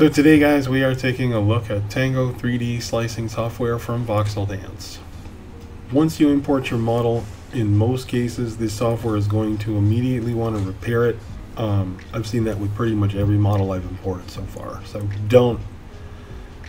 So today guys we are taking a look at Tango 3D slicing software from Voxeldance. Once you import your model, in most cases this software is going to immediately want to repair it. Um, I've seen that with pretty much every model I've imported so far. So don't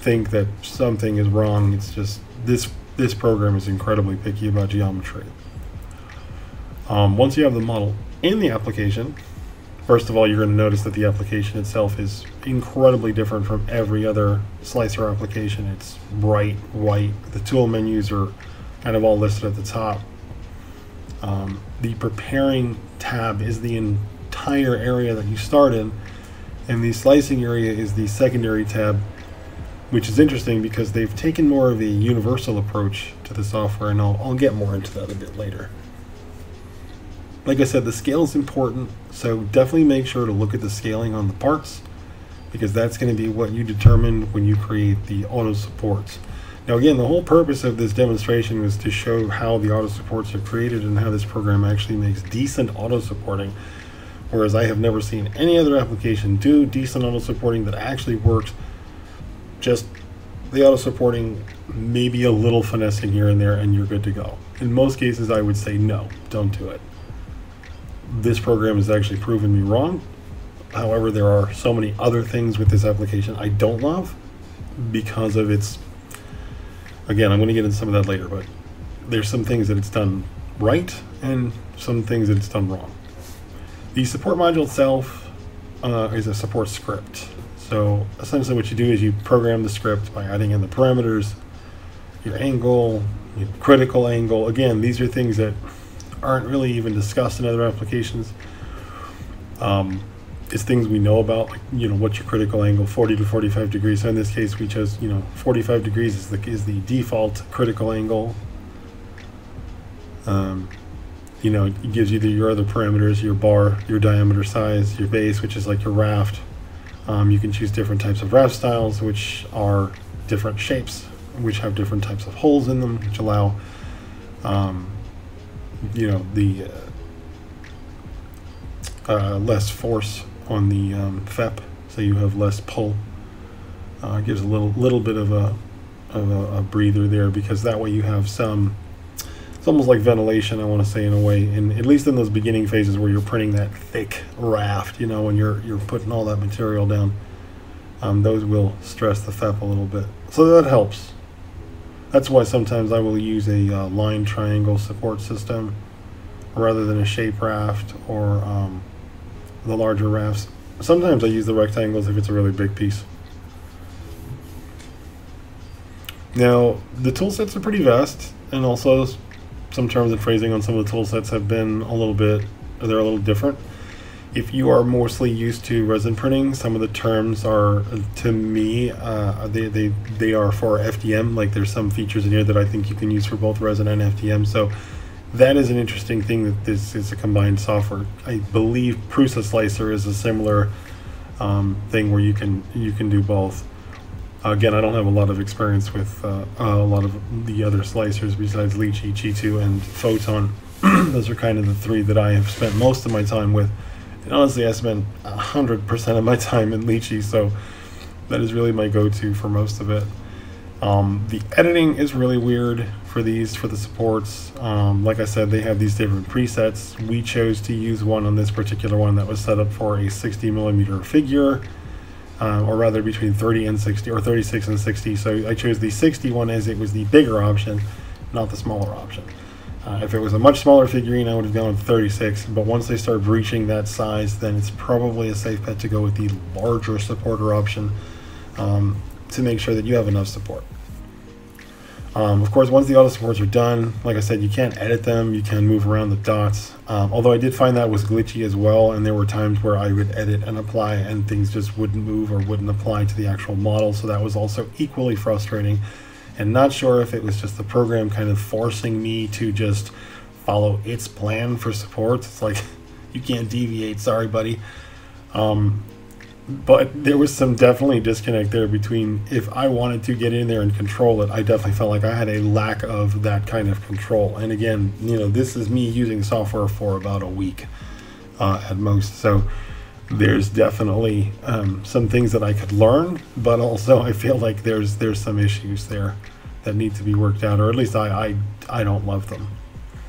think that something is wrong. It's just this this program is incredibly picky about geometry. Um, once you have the model in the application, First of all, you're going to notice that the application itself is incredibly different from every other slicer application. It's bright white. The tool menus are kind of all listed at the top. Um, the preparing tab is the entire area that you start in, and the slicing area is the secondary tab, which is interesting because they've taken more of a universal approach to the software, and I'll, I'll get more into that a bit later like I said, the scale is important, so definitely make sure to look at the scaling on the parts because that's going to be what you determine when you create the auto supports. Now again, the whole purpose of this demonstration was to show how the auto supports are created and how this program actually makes decent auto supporting, whereas I have never seen any other application do decent auto supporting that actually works. Just the auto supporting, maybe a little finessing here and there, and you're good to go. In most cases, I would say no, don't do it this program has actually proven me wrong. However, there are so many other things with this application I don't love because of its. Again, I'm going to get into some of that later, but there's some things that it's done right and some things that it's done wrong. The support module itself uh, is a support script. So essentially, what you do is you program the script by adding in the parameters, your angle, your critical angle. Again, these are things that aren't really even discussed in other applications. Um, it's things we know about, like you know, what's your critical angle, 40 to 45 degrees. So in this case, we chose you know 45 degrees is the is the default critical angle. Um, you know, it gives you the, your other parameters, your bar, your diameter size, your base, which is like your raft. Um, you can choose different types of raft styles, which are different shapes, which have different types of holes in them, which allow um, you know the uh, uh, less force on the um, FEP, so you have less pull. Uh, gives a little little bit of a of a, a, breather there because that way you have some. It's almost like ventilation, I want to say in a way, and at least in those beginning phases where you're printing that thick raft, you know, when you're you're putting all that material down, um, those will stress the FEP a little bit, so that helps. That's why sometimes I will use a uh, line triangle support system rather than a shape raft or um, the larger rafts. Sometimes I use the rectangles if it's a really big piece. Now, the tool sets are pretty vast, and also some terms and phrasing on some of the tool sets have been a little bit, they're a little different if you are mostly used to resin printing, some of the terms are, to me, uh, they, they, they are for FDM. Like there's some features in here that I think you can use for both resin and FDM. So that is an interesting thing that this is a combined software. I believe Prusa Slicer is a similar um, thing where you can you can do both. Again, I don't have a lot of experience with uh, a lot of the other slicers besides Lychee, Chitu, and Photon. Those are kind of the three that I have spent most of my time with. And honestly, I spend 100% of my time in Lychee, so that is really my go-to for most of it. Um, the editing is really weird for these, for the supports. Um, like I said, they have these different presets. We chose to use one on this particular one that was set up for a 60 millimeter figure, uh, or rather between 30 and 60, or 36 and 60. So I chose the 60 one as it was the bigger option, not the smaller option. Uh, if it was a much smaller figurine, I would have gone with 36, but once they start breaching that size, then it's probably a safe bet to go with the larger supporter option um, to make sure that you have enough support. Um, of course, once the auto supports are done, like I said, you can't edit them, you can move around the dots. Um, although I did find that was glitchy as well, and there were times where I would edit and apply and things just wouldn't move or wouldn't apply to the actual model, so that was also equally frustrating and not sure if it was just the program kind of forcing me to just follow its plan for supports. It's like you can't deviate, sorry, buddy. Um, but there was some definitely disconnect there between if I wanted to get in there and control it, I definitely felt like I had a lack of that kind of control. And again, you know, this is me using software for about a week uh, at most. So there's definitely um, some things that I could learn, but also I feel like there's there's some issues there that need to be worked out, or at least I I, I don't love them.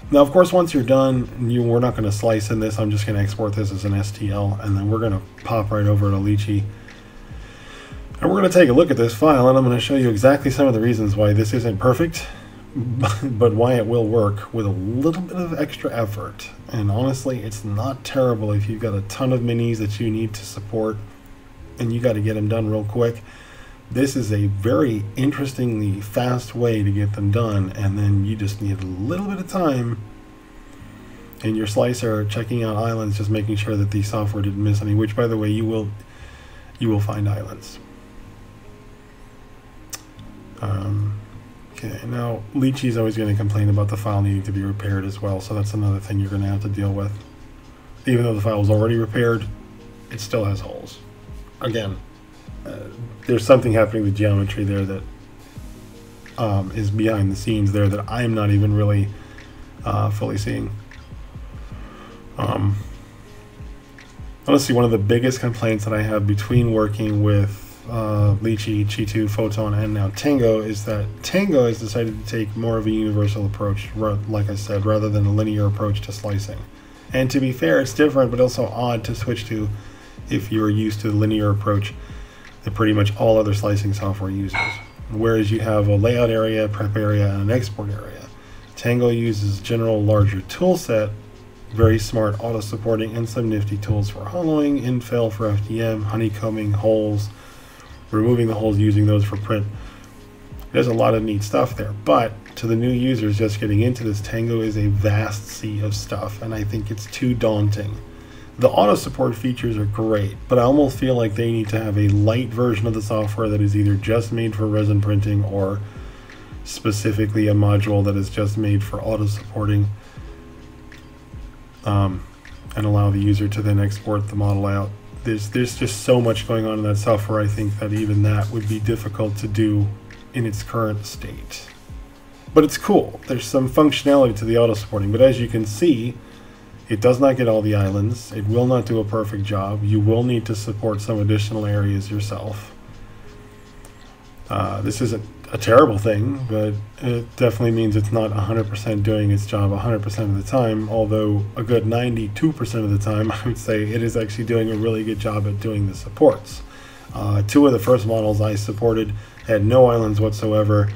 Now, of course, once you're done, you, we're not going to slice in this. I'm just going to export this as an STL, and then we're going to pop right over to Lychee. And we're going to take a look at this file, and I'm going to show you exactly some of the reasons why this isn't perfect, but why it will work with a little bit of extra effort. And honestly, it's not terrible if you've got a ton of minis that you need to support, and you got to get them done real quick this is a very interestingly fast way to get them done and then you just need a little bit of time in your slicer checking out islands just making sure that the software didn't miss any which by the way you will you will find islands um, okay now Lychee is always going to complain about the file needing to be repaired as well so that's another thing you're going to have to deal with even though the file was already repaired it still has holes again uh, there's something happening with geometry there that um, is behind the scenes there that I'm not even really uh, fully seeing. Um, honestly, one of the biggest complaints that I have between working with uh, Lychee, Chitu, Photon, and now Tango is that Tango has decided to take more of a universal approach, like I said, rather than a linear approach to slicing. And to be fair, it's different, but also odd to switch to if you're used to the linear approach that pretty much all other slicing software uses. Whereas you have a layout area, prep area, and an export area. Tango uses general larger tool set, very smart auto supporting, and some nifty tools for hollowing, infill for FDM, honeycombing, holes, removing the holes using those for print. There's a lot of neat stuff there, but to the new users just getting into this, Tango is a vast sea of stuff, and I think it's too daunting. The auto support features are great, but I almost feel like they need to have a light version of the software that is either just made for resin printing or specifically a module that is just made for auto supporting um, and allow the user to then export the model out. There's, there's just so much going on in that software, I think that even that would be difficult to do in its current state. But it's cool. There's some functionality to the auto supporting, but as you can see, it does not get all the islands. It will not do a perfect job. You will need to support some additional areas yourself. Uh, this isn't a terrible thing, but it definitely means it's not 100% doing its job 100% of the time, although a good 92% of the time, I would say it is actually doing a really good job at doing the supports. Uh, two of the first models I supported had no islands whatsoever,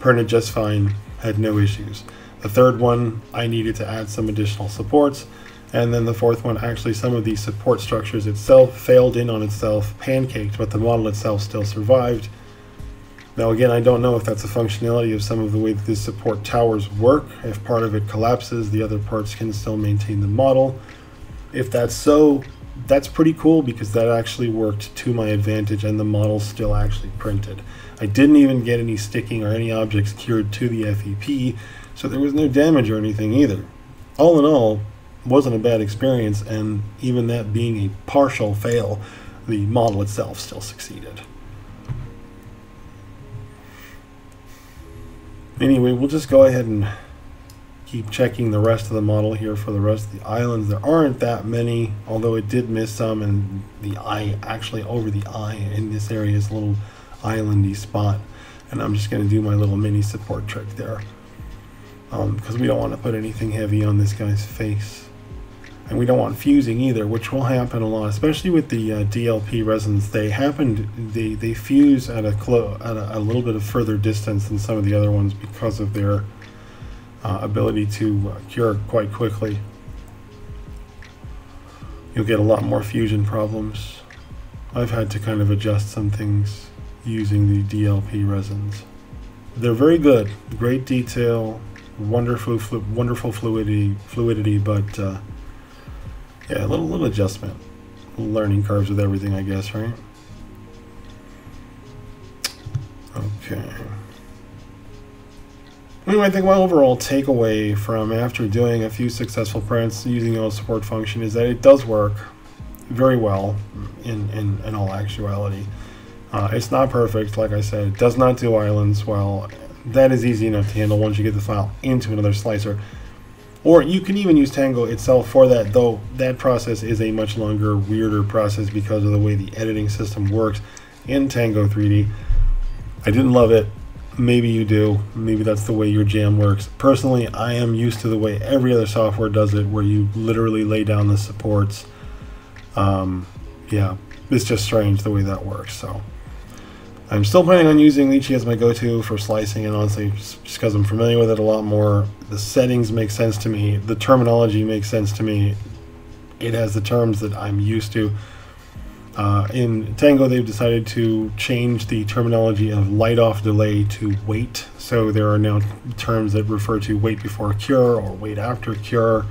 printed just fine, had no issues. The third one, I needed to add some additional supports. And then the fourth one, actually some of the support structures itself failed in on itself, pancaked, but the model itself still survived. Now again, I don't know if that's a functionality of some of the way that these support towers work. If part of it collapses, the other parts can still maintain the model. If that's so, that's pretty cool because that actually worked to my advantage and the model still actually printed. I didn't even get any sticking or any objects cured to the FEP, so there was no damage or anything either. All in all, wasn't a bad experience, and even that being a partial fail, the model itself still succeeded. Anyway, we'll just go ahead and keep checking the rest of the model here for the rest of the islands. There aren't that many, although it did miss some, and the eye, actually over the eye in this area is a little islandy spot. And I'm just going to do my little mini support trick there because um, we don't want to put anything heavy on this guy's face. And we don't want fusing either, which will happen a lot, especially with the uh, DLP resins. They happen, they, they fuse at, a, clo at a, a, little bit of further distance than some of the other ones because of their uh, ability to uh, cure quite quickly. You'll get a lot more fusion problems. I've had to kind of adjust some things using the DLP resins. They're very good, great detail, wonderful, wonderful fluidity, fluidity, but uh, yeah, a little little adjustment, learning curves with everything, I guess, right? Okay. Anyway, I think my overall takeaway from after doing a few successful prints using the support function is that it does work very well in, in, in all actuality. Uh, it's not perfect, like I said. It does not do islands well, that is easy enough to handle once you get the file into another slicer. Or you can even use Tango itself for that, though that process is a much longer, weirder process because of the way the editing system works in Tango 3D. I didn't love it. Maybe you do. Maybe that's the way your jam works. Personally, I am used to the way every other software does it, where you literally lay down the supports. Um, yeah, it's just strange the way that works. So I'm still planning on using Lychee as my go-to for slicing, and honestly, just because I'm familiar with it a lot more, the settings make sense to me. The terminology makes sense to me. It has the terms that I'm used to. Uh, in Tango, they've decided to change the terminology of light off delay to wait. So there are now terms that refer to wait before cure or wait after cure.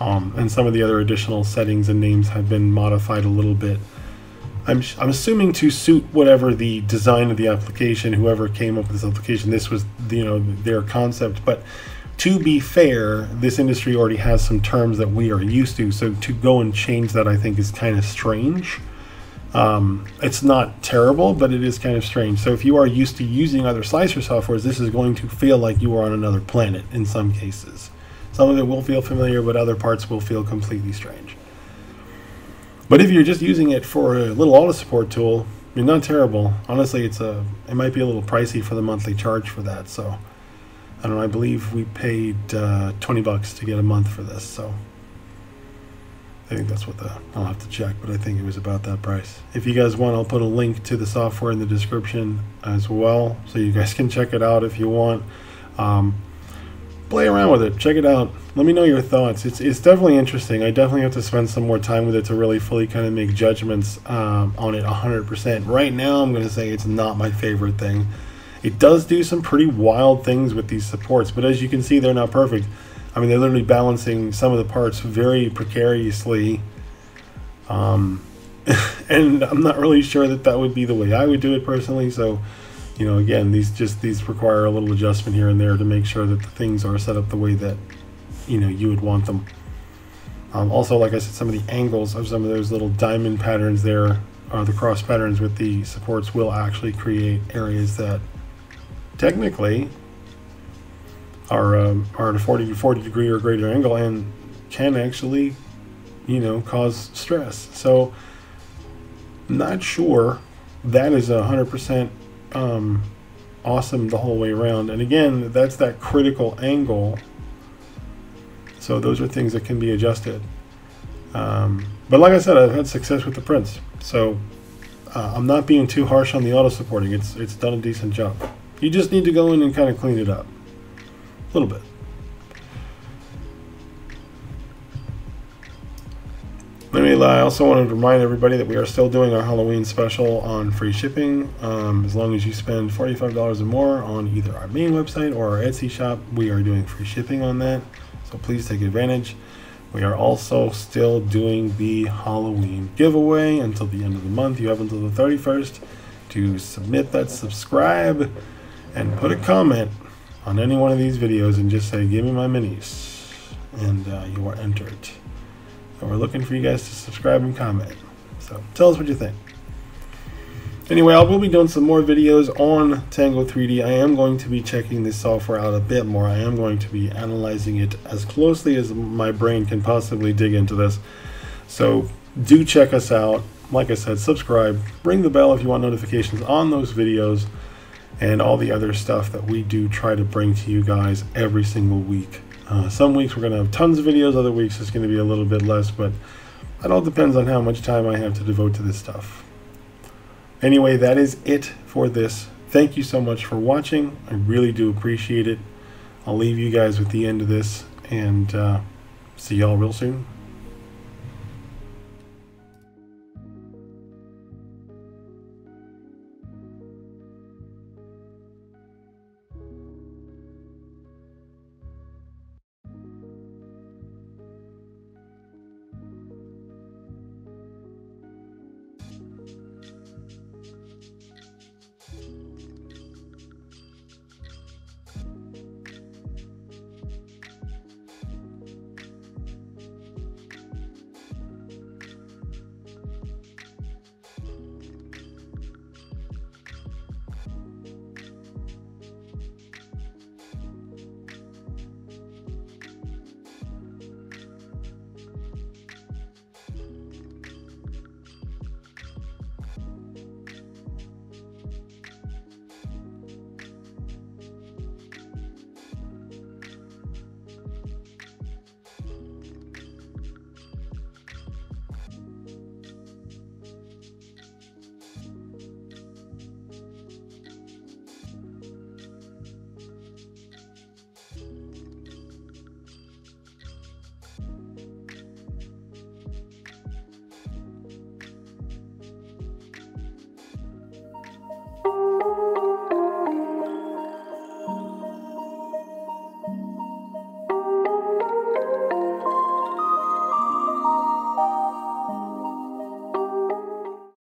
Um, and some of the other additional settings and names have been modified a little bit. I'm, I'm assuming to suit whatever the design of the application, whoever came up with this application, this was you know their concept. But to be fair, this industry already has some terms that we are used to. So to go and change that, I think, is kind of strange. Um, it's not terrible, but it is kind of strange. So if you are used to using other slicer softwares, this is going to feel like you are on another planet in some cases. Some of it will feel familiar, but other parts will feel completely strange. But if you're just using it for a little auto support tool, mean, not terrible. Honestly, it's a it might be a little pricey for the monthly charge for that. So I don't know. I believe we paid uh, 20 bucks to get a month for this. So I think that's what the, I'll have to check, but I think it was about that price. If you guys want, I'll put a link to the software in the description as well, so you guys can check it out if you want. Um, play around with it, check it out. Let me know your thoughts. It's, it's definitely interesting. I definitely have to spend some more time with it to really fully kind of make judgments um, on it 100%. Right now, I'm going to say it's not my favorite thing. It does do some pretty wild things with these supports, but as you can see, they're not perfect. I mean, they're literally balancing some of the parts very precariously. Um, and I'm not really sure that that would be the way I would do it personally. So, you know, again, these just these require a little adjustment here and there to make sure that the things are set up the way that you know you would want them. Um, also, like I said, some of the angles of some of those little diamond patterns there, or the cross patterns with the supports, will actually create areas that technically are um, are at a 40 40 degree or greater angle and can actually you know cause stress so not sure that is a hundred percent um, awesome the whole way around. And again that's that critical angle. So those are things that can be adjusted. Um, but like I said I've had success with the prints. So uh, I'm not being too harsh on the auto supporting. It's it's done a decent job. You just need to go in and kind of clean it up. A little bit. I also wanted to remind everybody that we are still doing our Halloween special on free shipping. Um, as long as you spend $45 or more on either our main website or our Etsy shop, we are doing free shipping on that. So please take advantage. We are also still doing the Halloween giveaway until the end of the month. You have until the 31st to submit that subscribe and put a comment on any one of these videos and just say, give me my minis. And uh, you are entered. And we're looking for you guys to subscribe and comment. So tell us what you think. Anyway, I will be doing some more videos on Tango 3D. I am going to be checking this software out a bit more. I am going to be analyzing it as closely as my brain can possibly dig into this. So do check us out. Like I said, subscribe. Ring the bell if you want notifications on those videos and all the other stuff that we do try to bring to you guys every single week. Uh, some weeks we're going to have tons of videos, other weeks it's going to be a little bit less, but it all depends on how much time I have to devote to this stuff. Anyway, that is it for this. Thank you so much for watching. I really do appreciate it. I'll leave you guys with the end of this and uh, see y'all real soon.